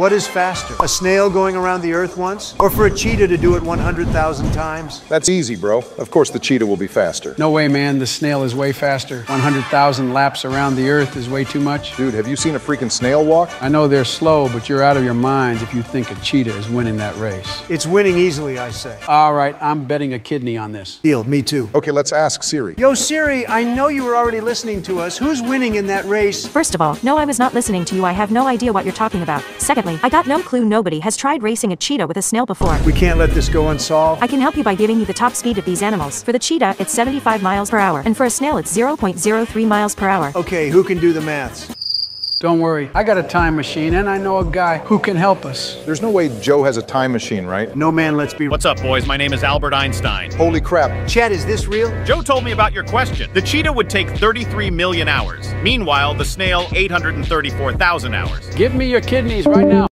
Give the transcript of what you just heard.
What is faster? A snail going around the earth once? Or for a cheetah to do it 100,000 times? That's easy, bro. Of course the cheetah will be faster. No way, man. The snail is way faster. 100,000 laps around the earth is way too much. Dude, have you seen a freaking snail walk? I know they're slow, but you're out of your mind if you think a cheetah is winning that race. It's winning easily, I say. All right, I'm betting a kidney on this. Deal, me too. Okay, let's ask Siri. Yo, Siri, I know you were already listening to us. Who's winning in that race? First of all, no, I was not listening to you. I have no idea what you're talking about. Secondly, I got no clue nobody has tried racing a cheetah with a snail before. We can't let this go unsolved. I can help you by giving you the top speed of these animals. For the cheetah, it's 75 miles per hour, and for a snail, it's 0.03 miles per hour. Okay, who can do the maths? Don't worry, I got a time machine and I know a guy who can help us. There's no way Joe has a time machine, right? No man, let's be. What's up, boys? My name is Albert Einstein. Holy crap. Chad, is this real? Joe told me about your question. The cheetah would take 33 million hours. Meanwhile, the snail, 834,000 hours. Give me your kidneys right now.